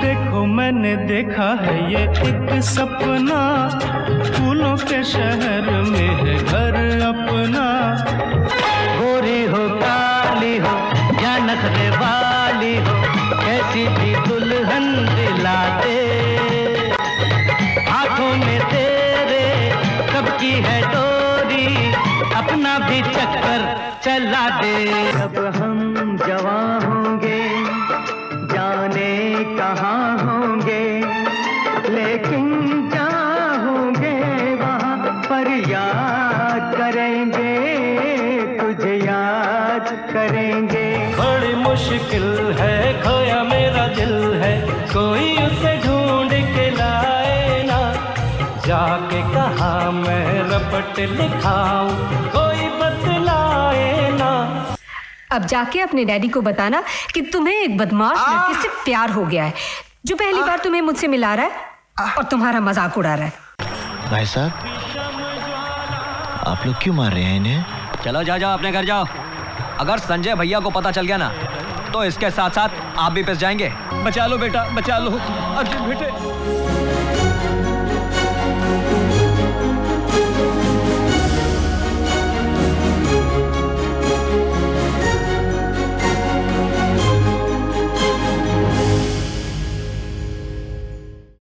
देखो मैंने देखा है ये एक सपना। फूलों के शहर में है घर अपना। गोरी हो काली हो या नखरे वाली हो कैसी भी दुल्हन दिला दे हाथों में तेरे कब की है डोरी अपना भी चक्कर चला दे। अब करेंगे तुझे याद करेंगे। बड़ी मुश्किल है खोया मेरा दिल है। कोई उसे ढूंढ के लाए ना। जाके कहा मैं रपट लिखाऊं कोई बतलाए ना। अब जाके अपने डैडी को बताना कि तुम्हें एक बदमाश लड़के से प्यार हो गया है। जो पहली बार तुम्हें मुझसे मिला रहा है और तुम्हारा मज़ाक उड़ा रहा है। भाई साहब आप लोग क्यों मार रहे हैं इन्हें? चलो, जाओ जाओ, अपने घर जाओ। अगर संजय भैया को पता चल गया ना तो इसके साथ साथ आप भी पिस जाएँगे। बचा लो बेटा, बचा लो। अर्जुन बेटे।